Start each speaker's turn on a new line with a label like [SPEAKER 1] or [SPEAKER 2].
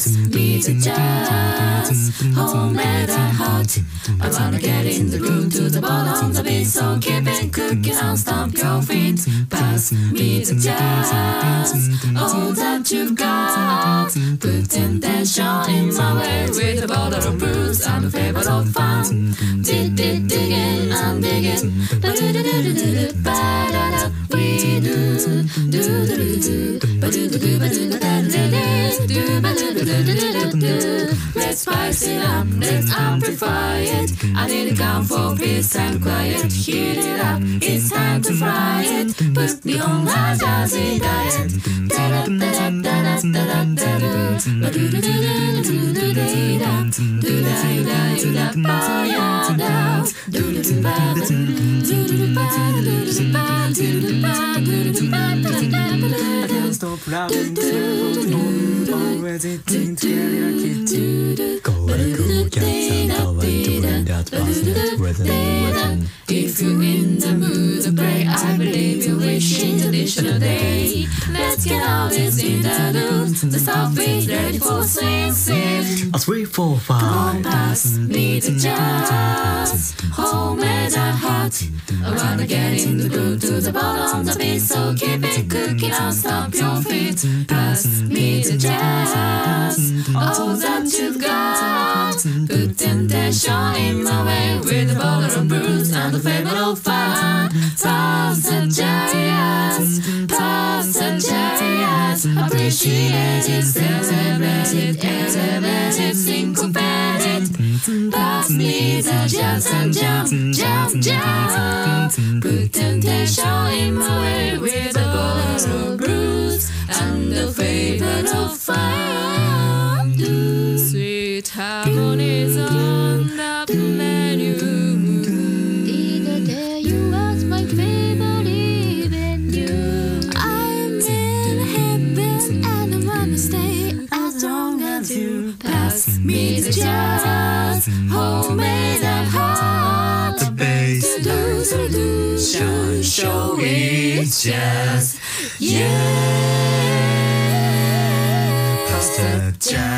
[SPEAKER 1] Pass me the jazz, homemade and hot. I wanna get in the groove to the bottom of the beat, so keep it cooking and stomp your feet. Pass me the jazz, all that you've got. Put intention in my way with a bottle of booze and a flavor of fun. Dig, dig, digging and digging. Ba-do-do-do-do-do, ba-da-da, we do. Do-do-do-do, ba-do-do-do, ba-do-do-do-do-do, Let's spice it up, let's amplify it. I need a gun for peace and quiet. Heat it up, it's time to fry it. Put me on a jazzy diet. Da-da-da-da-da-da-da-da-da. Ba-do-do-do-do-do-do-do-da. Do-da-da-da-da-da-da-da. Do-do-do-ba-do-do-do-ba-do-do-ba-do-do-ba-do-do-ba-do-do-ba.
[SPEAKER 2] Stop loving always together. Go and go, get some and do it that basket with a
[SPEAKER 1] If you're in the mood to play, I believe you wish in additional day. Let's get out this in the loop. The stuff is ready for swing shift.
[SPEAKER 2] A three, four, five.
[SPEAKER 1] pass me the jazz. Homemade and hot. I wanna get in the groove to the bottom of the beat, so keep it cooking and stomp your feet dancing, dancing, me to dance. All that you've got, put in tension in my way with a bottle of booze and a favorite old fun. Passengers, passengers, appreciate it, celebrate it, elevate it, sing compare it. Pass me the jump and jump, jump, jump. Put stay as long as you pass me the jazz, homemade and hot.
[SPEAKER 2] The bass,
[SPEAKER 1] Do do do show show it jazz, yeah.
[SPEAKER 2] pass the jazz.